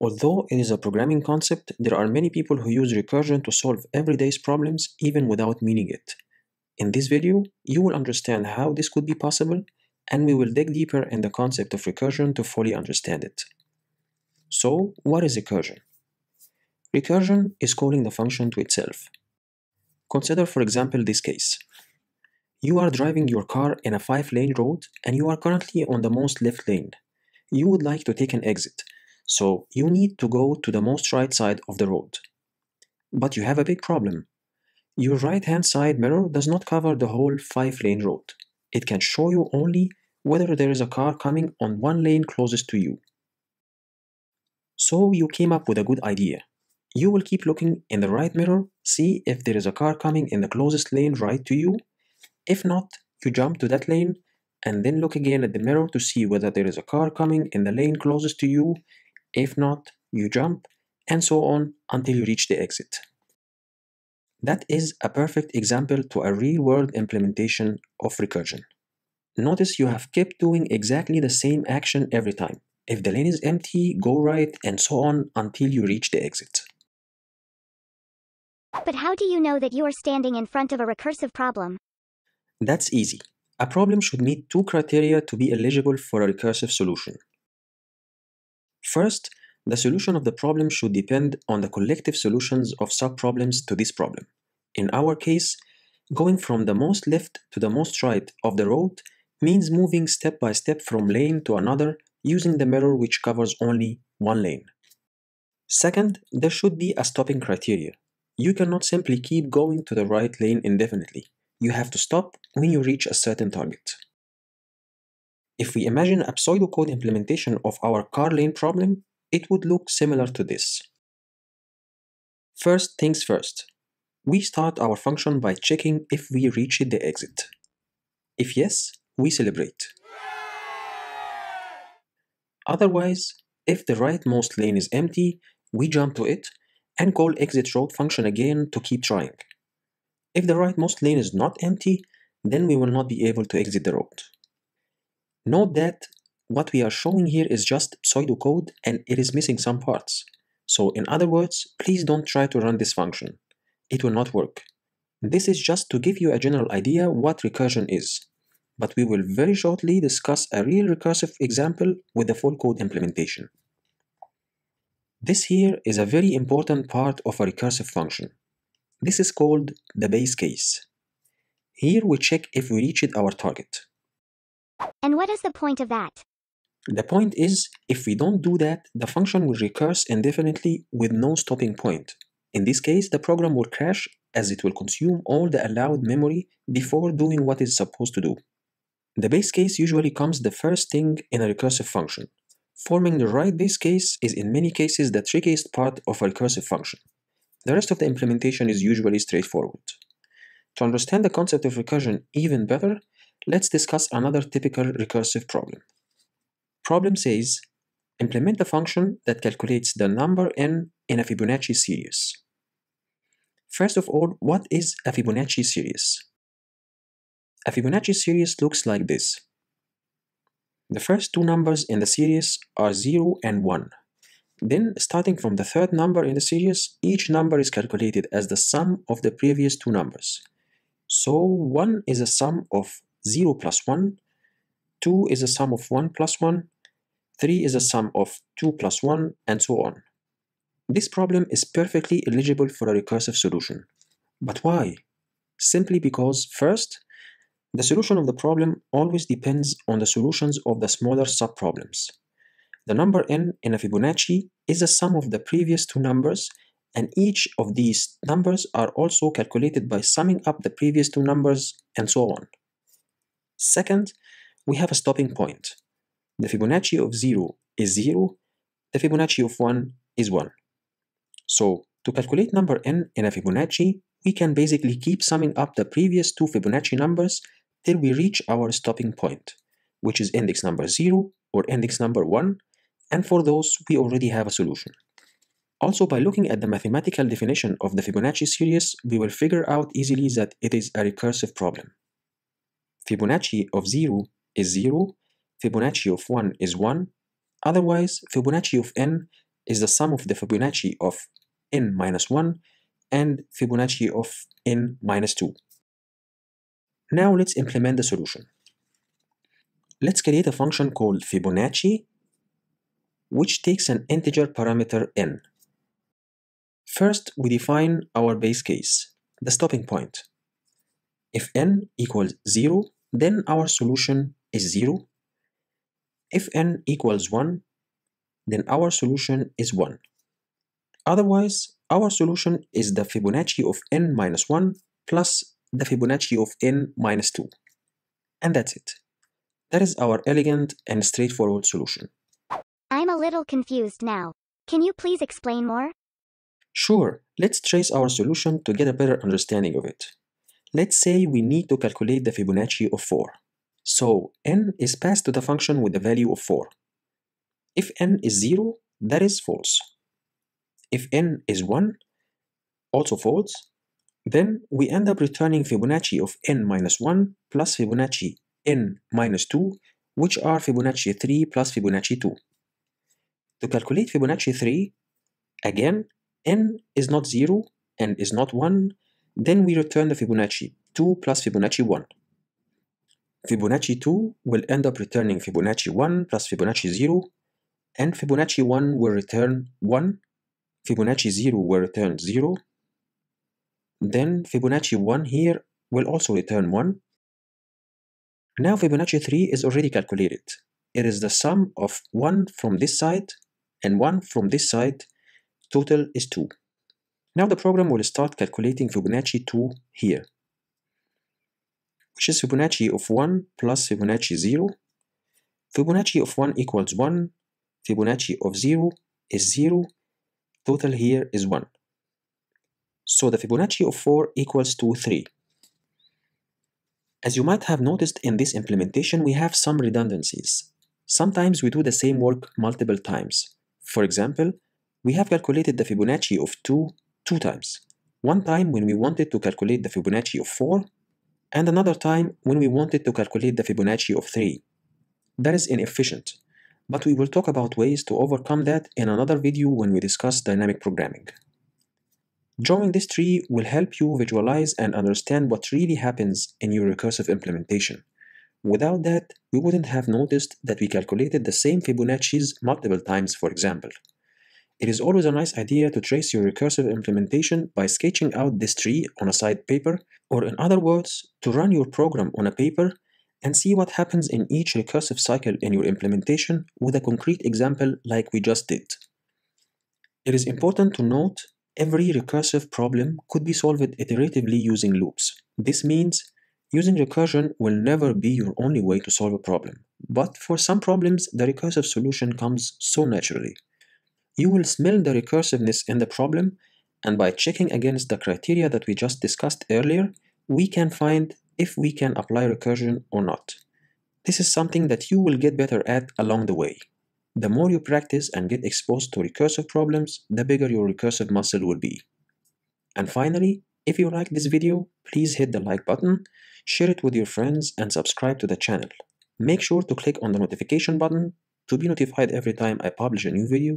Although it is a programming concept, there are many people who use recursion to solve everyday's problems even without meaning it. In this video, you will understand how this could be possible, and we will dig deeper in the concept of recursion to fully understand it. So, what is recursion? Recursion is calling the function to itself. Consider, for example, this case. You are driving your car in a 5-lane road and you are currently on the most left lane. You would like to take an exit, so you need to go to the most right side of the road. But you have a big problem. Your right hand side mirror does not cover the whole 5 lane road. It can show you only whether there is a car coming on one lane closest to you. So you came up with a good idea. You will keep looking in the right mirror, see if there is a car coming in the closest lane right to you. If not, you jump to that lane and then look again at the mirror to see whether there is a car coming in the lane closest to you. If not, you jump, and so on until you reach the exit. That is a perfect example to a real-world implementation of recursion. Notice you have kept doing exactly the same action every time. If the lane is empty, go right, and so on until you reach the exit. But how do you know that you are standing in front of a recursive problem? That's easy. A problem should meet two criteria to be eligible for a recursive solution. First, the solution of the problem should depend on the collective solutions of subproblems to this problem. In our case, going from the most left to the most right of the road means moving step by step from lane to another using the mirror which covers only one lane. Second, there should be a stopping criteria. You cannot simply keep going to the right lane indefinitely you have to stop when you reach a certain target. If we imagine a pseudocode implementation of our car lane problem, it would look similar to this. First things first, we start our function by checking if we reached the exit. If yes, we celebrate. Otherwise, if the rightmost lane is empty, we jump to it and call exit road function again to keep trying. If the rightmost lane is not empty, then we will not be able to exit the road. Note that what we are showing here is just pseudocode and it is missing some parts. So in other words, please don't try to run this function. It will not work. This is just to give you a general idea what recursion is. But we will very shortly discuss a real recursive example with the full code implementation. This here is a very important part of a recursive function. This is called the base case. Here we check if we reached our target. And what is the point of that? The point is, if we don't do that, the function will recurse indefinitely with no stopping point. In this case, the program will crash as it will consume all the allowed memory before doing what it's supposed to do. The base case usually comes the first thing in a recursive function. Forming the right base case is in many cases the trickiest part of a recursive function. The rest of the implementation is usually straightforward. To understand the concept of recursion even better, let's discuss another typical recursive problem. Problem says, implement a function that calculates the number n in a Fibonacci series. First of all, what is a Fibonacci series? A Fibonacci series looks like this. The first two numbers in the series are 0 and 1. Then, starting from the third number in the series, each number is calculated as the sum of the previous two numbers. So 1 is a sum of 0 plus 1, 2 is a sum of 1 plus 1, 3 is a sum of 2 plus 1, and so on. This problem is perfectly eligible for a recursive solution. But why? Simply because, first, the solution of the problem always depends on the solutions of the smaller subproblems. The number n in a Fibonacci is the sum of the previous two numbers and each of these numbers are also calculated by summing up the previous two numbers and so on. Second, we have a stopping point. The Fibonacci of 0 is 0, the Fibonacci of 1 is 1. So, to calculate number n in a Fibonacci, we can basically keep summing up the previous two Fibonacci numbers till we reach our stopping point, which is index number 0 or index number 1, and for those we already have a solution. Also, by looking at the mathematical definition of the Fibonacci series, we will figure out easily that it is a recursive problem. Fibonacci of 0 is 0, Fibonacci of 1 is 1, otherwise Fibonacci of n is the sum of the Fibonacci of n minus 1 and Fibonacci of n minus 2. Now let's implement the solution. Let's create a function called Fibonacci which takes an integer parameter n. First, we define our base case, the stopping point. If n equals 0, then our solution is 0. If n equals 1, then our solution is 1. Otherwise, our solution is the Fibonacci of n minus 1 plus the Fibonacci of n minus 2. And that's it. That is our elegant and straightforward solution. I'm a little confused now. Can you please explain more? Sure, let's trace our solution to get a better understanding of it. Let's say we need to calculate the Fibonacci of 4. So n is passed to the function with the value of 4. If n is 0, that is false. If n is 1, also false, then we end up returning Fibonacci of n minus 1 plus Fibonacci n minus 2, which are Fibonacci 3 plus Fibonacci 2. To calculate Fibonacci 3, again, n is not 0 and is not 1, then we return the Fibonacci 2 plus Fibonacci 1. Fibonacci 2 will end up returning Fibonacci 1 plus Fibonacci 0, and Fibonacci 1 will return 1, Fibonacci 0 will return 0, then Fibonacci 1 here will also return 1. Now Fibonacci 3 is already calculated. It is the sum of 1 from this side and 1 from this side, total is 2. Now the program will start calculating Fibonacci 2 here, which is Fibonacci of 1 plus Fibonacci 0. Fibonacci of 1 equals 1, Fibonacci of 0 is 0, total here is 1. So the Fibonacci of 4 equals to 3. As you might have noticed in this implementation, we have some redundancies. Sometimes we do the same work multiple times. For example, we have calculated the Fibonacci of 2 two times. One time when we wanted to calculate the Fibonacci of 4, and another time when we wanted to calculate the Fibonacci of 3. That is inefficient, but we will talk about ways to overcome that in another video when we discuss dynamic programming. Drawing this tree will help you visualize and understand what really happens in your recursive implementation. Without that, we wouldn't have noticed that we calculated the same Fibonacci's multiple times, for example. It is always a nice idea to trace your recursive implementation by sketching out this tree on a side paper, or in other words, to run your program on a paper and see what happens in each recursive cycle in your implementation with a concrete example like we just did. It is important to note every recursive problem could be solved iteratively using loops. This means using recursion will never be your only way to solve a problem, but for some problems the recursive solution comes so naturally. You will smell the recursiveness in the problem, and by checking against the criteria that we just discussed earlier, we can find if we can apply recursion or not. This is something that you will get better at along the way. The more you practice and get exposed to recursive problems, the bigger your recursive muscle will be. And finally, if you like this video, please hit the like button, share it with your friends, and subscribe to the channel. Make sure to click on the notification button to be notified every time I publish a new video,